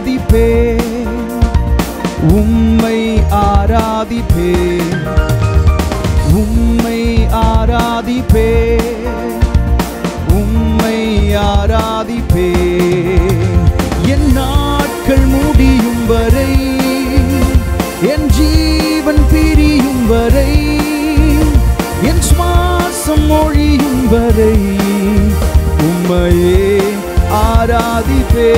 ஆராதிப்பே உம்மை ஆராதிப்பே உம்மை ஆராதிப்பே உம்மை ஆராதிப்பே என் நாட்கள் முடியும் வரை என் ஜீவன் பிரியும் வரை என் சுவாசம் மொழியும் வரை உம்மையே ஆராதிப்பே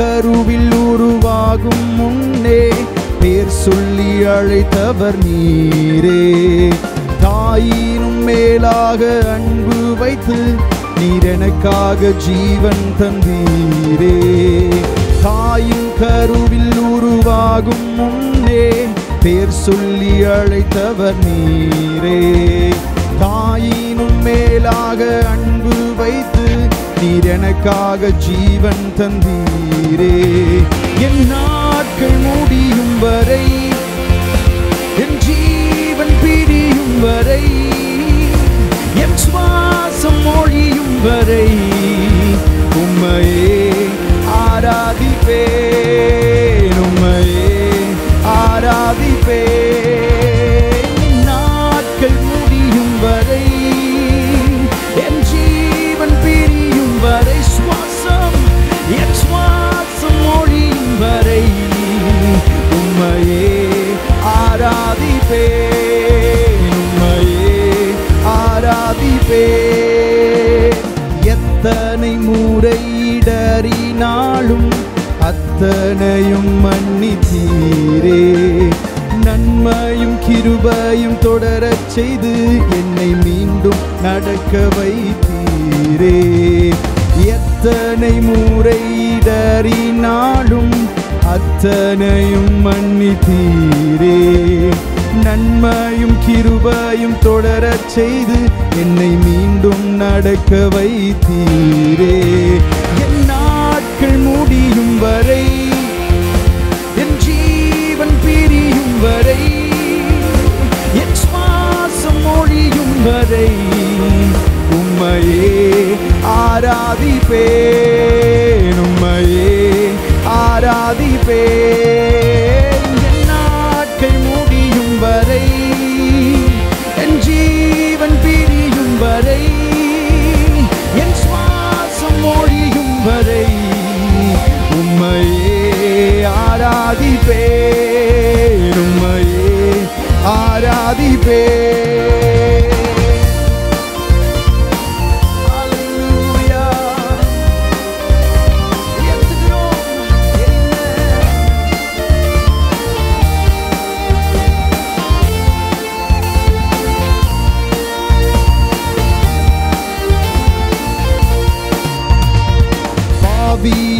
கருவில் உருவாகும் முன்னே பேர் சொல்லி அழைத்தவர் நீரே. தாயினும் மேலாக அன்பு வைத்து நீர் எனக்காக ஜீவன் தந்தீரே. தாயின் கருவில் உருவாகும் முன்னே பேர் சொல்லி அழைத்தவர் நீரே. தாயினும் மேலாக அன்பு வைத்து நீர் எனக்காக ஜீவன் தந்தீரே. என் நாட்கள் முடியும் வரை என் ஜீவன் பிரியும் வரை ஆராதிப்பேன் உண்மையே ஆராதிப்பேன் எத்தனை முறையிடறினாலும் அத்தனையும் மன்னித்தீரே. நன்மையும் கிருபையும் தொடரச் செய்து என்னை மீண்டும் நடக்க வைத்தீரே. எத்தனை முறையிடறினாலும் அத்தனையும் மன்னித்தீரே. நன்மையும் கிருபையும் தொடரச் செய்து என்னை மீண்டும் நடக்க வைத்தீரே. என் நாட்கள் முடியும் வரை என் ஜீவன் பிரியும் வரை என் சுவாசம் மொழியும் வரை உம்மையே ஆராதிப்பேன் உம்மையே ஆராதிப்பேன்.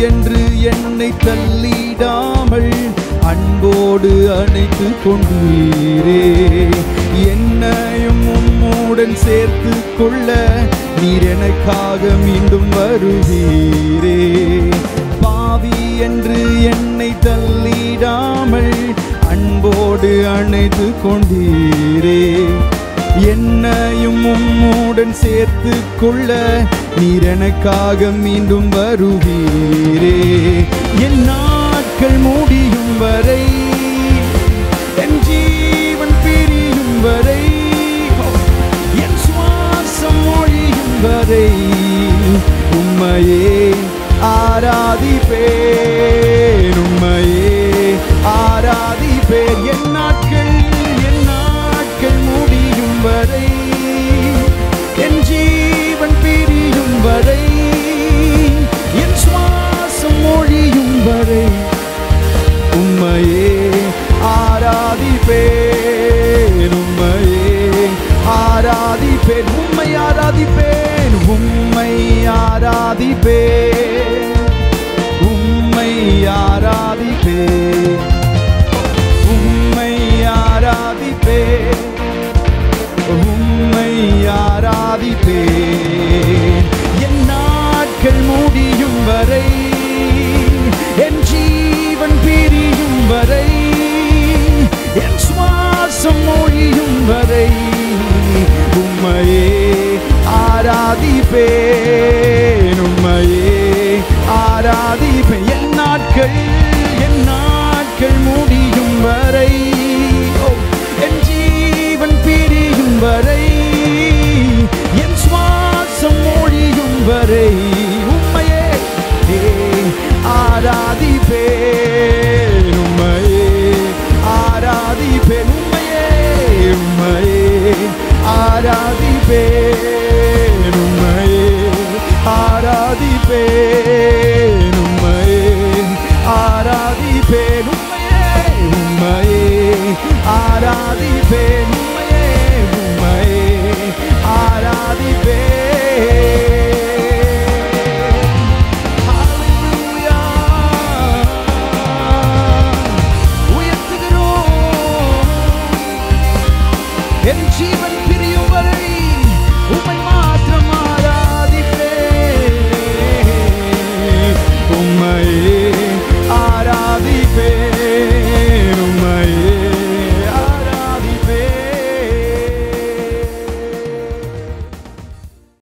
என்று என்னை தள்ளிடாமல் அன்போடு அணைத்து கொண்டீரே. என்னையும் உம்முடன் சேர்த்து கொள்ள நீர் எனக்காக மீண்டும் வருவீரே பாவி என்று என்னை தள்ளிடாமல் அன்போடு அணைத்து கொண்டீரே. என்னையும் உம்முடன் சேர்த்து கொள்ள நீர் எனக்காக மீண்டும் வருவீரே. என் நாட்கள் முடியும் வரை என் ஜீவன் பிரியும் வரை என் சுவாசம் மொழியும் வரை உம்மையே ஆராதிப்பேன் உம்மையே ஆராதிப்பேன். என் நாட்கள் ஆராதிப்பே உம்மை ஆராதிப்பே உம்மை ஆராதிப்பே உம்மை ஆராதிப்பே pelo